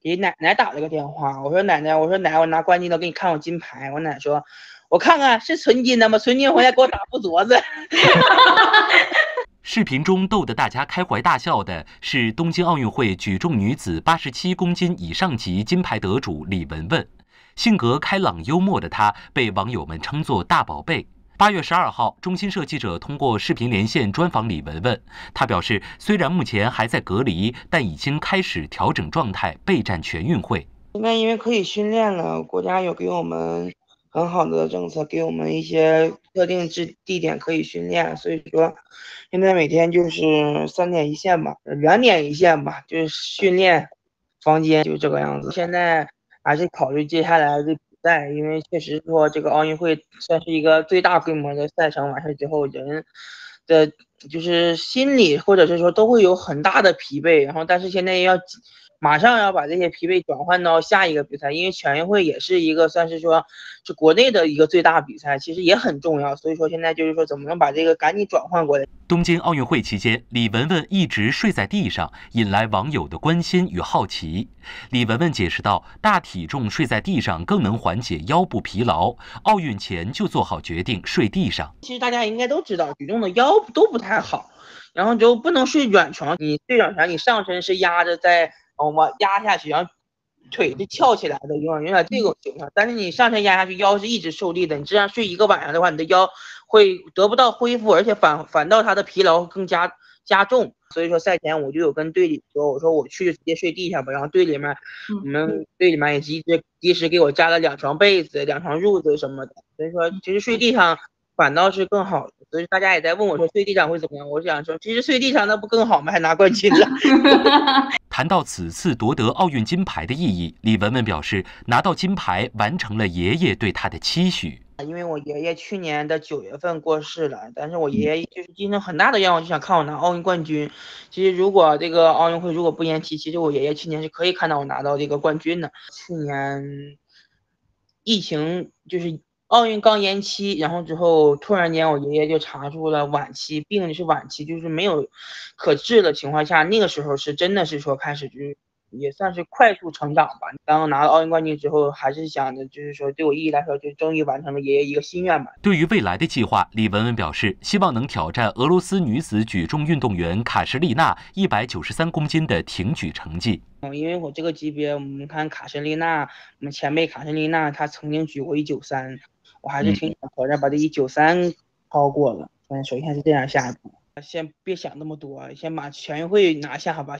给奶奶打了个电话，我说奶奶，我说奶，我拿冠军了，给你看我金牌。我奶说，我看看是纯金的吗？纯金回来给我打副镯子。视频中逗得大家开怀大笑的是东京奥运会举重女子八十七公斤以上级金牌得主李雯雯。性格开朗幽默的她被网友们称作“大宝贝”。八月十二号，中新社记者通过视频连线专访李雯雯，她表示，虽然目前还在隔离，但已经开始调整状态，备战全运会。现在因为可以训练了，国家有给我们很好的政策，给我们一些特定地地点可以训练，所以说。现在每天就是三点一线吧，两点一线吧，就是训练房间就这个样子。现在还是考虑接下来的赛，因为确实说这个奥运会算是一个最大规模的赛程，完事之后人的就是心理或者是说都会有很大的疲惫，然后但是现在要。马上要把这些疲惫转换到下一个比赛，因为全运会也是一个算是说，是国内的一个最大比赛，其实也很重要。所以说现在就是说，怎么能把这个赶紧转换过来？东京奥运会期间，李雯雯一直睡在地上，引来网友的关心与好奇。李雯雯解释道：“大体重睡在地上更能缓解腰部疲劳，奥运前就做好决定睡地上。其实大家应该都知道，举重的腰都不太好，然后就不能睡软床。你睡软床，你上身是压着在。我压下去，然后腿是翘起来的，有点有点这种情况。但是你上身压下去，腰是一直受力的。你这样睡一个晚上的话，你的腰会得不到恢复，而且反反倒它的疲劳更加加重。所以说赛前我就有跟队里说，我说我去直接睡地上吧。然后队里面，我们队里面也及时及时给我加了两床被子、两床褥子什么的。所以说，其实睡地上。反倒是更好，所以大家也在问我说睡地上会怎么样？我想说，其实睡地上那不更好吗？还拿冠军了。谈到此次夺得奥运金牌的意义，李雯雯表示，拿到金牌完成了爷爷对她的期许。因为我爷爷去年的九月份过世了，但是我爷爷就是今生很大的愿望，就想看我拿奥运冠军。其实如果这个奥运会如果不延期，其实我爷爷去年是可以看到我拿到这个冠军的。去年疫情就是。奥运刚延期，然后之后突然间我爷爷就查出了晚期病，是晚期，就是没有可治的情况下，那个时候是真的是说开始就是也算是快速成长吧。当拿了奥运冠军之后，还是想着就是说对我意义来说，就终于完成了爷爷一个心愿吧。对于未来的计划，李雯雯表示希望能挑战俄罗斯女子举重运动员卡什利娜一百九十三公斤的挺举成绩。嗯，因为我这个级别，我们看卡什利娜，我们前辈卡什利娜她曾经举过一九三。我还是挺想挑战把这一九三超过了。嗯，首先是这样下的，先别想那么多，先把全运会拿下吧。